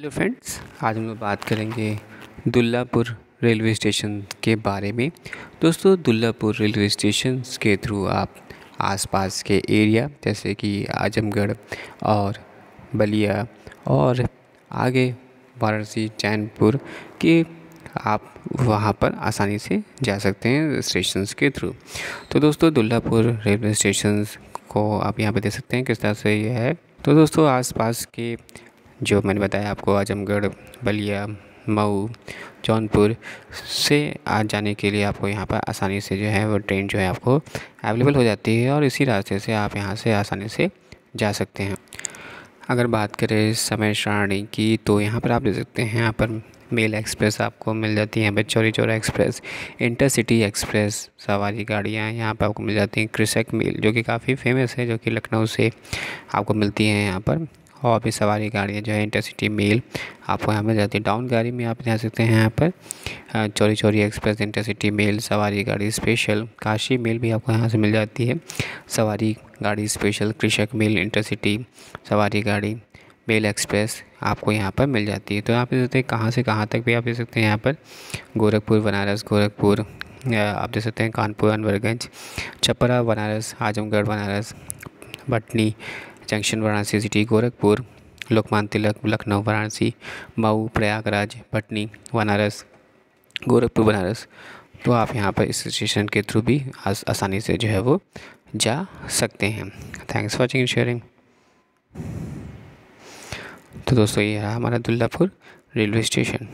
Hello friends, आज हम लोग बात करेंगे दुल्लापुर रेलवे स्टेशन के बारे में। दोस्तों, दुल्लापुर रेलवे स्टेशन के थ्रू आप आसपास के एरिया, जैसे कि आजमगढ़ और बलिया और आगे वाराणसी, चैनपुर के, आप वहाँ पर आसानी से जा सकते हैं स्टेशन के थ्रू। तो दोस्तों, दुल्लापुर रेलवे स्टेशन को आप यहाँ पे देख सकते हैं, किस तरह से ये है। तो दोस्तों, आसपास के जो मैंने बताया आपको, आजमगढ़, बलिया, मऊ, जौनपुर से आ जाने के लिए आपको यहाँ पर आसानी से जो है वो ट्रेन जो है आपको अवेलेबल हो जाती है और इसी रास्ते से आप यहाँ से आसानी से जा सकते हैं। अगर बात करें समय सारणी की तो यहाँ पर आप देख सकते हैं, यहाँ पर मेल एक्सप्रेस आपको मिल जाती हैं Chauri Chaura express, intercity express, सवारी गाड़ियाँ यहाँ पर आपको मिल जाती हैं कृषक मेल जो कि काफ़ी फ़ेमस है, जो कि लखनऊ से आपको मिलती हैं यहाँ पर। और भी सवारी गाड़ियाँ जो है इंटरसिटी मेल। आपको यहाँ मिल जाती है डाउन गाड़ी में आप जा सकते हैं यहाँ पर। चोरी चौरी एक्सप्रेस, इंटरसिटी मेल, सवारी गाड़ी स्पेशल, काशी मेल भी आपको यहाँ से मिल जाती है। सवारी गाड़ी स्पेशल, कृषक मेल, इंटरसिटी सवारी गाड़ी मेल एक्सप्रेस आपको यहाँ पर मिल जाती है। तो आप देख सकते हैं कहाँ से कहाँ तक भी आप देख सकते हैं यहाँ पर। गोरखपुर, बनारस, गोरखपुर आप देख सकते हैं कानपुर, अनवरगंज, छपरा, बनारस, आजमगढ़, बनारस भटनी जंक्शन वाराणसी सिटी गोरखपुर लोकमान तिलक लखनऊ वाराणसी मऊ प्रयागराज पटनी बनारस गोरखपुर बनारस। तो आप यहाँ पर इस स्टेशन के थ्रू भी आस, आसानी से जो है वो जा सकते हैं। थैंक्स फॉर वॉचिंग शेयरिंग तो दोस्तों ये रहा हमारा दुल्लापुर रेलवे स्टेशन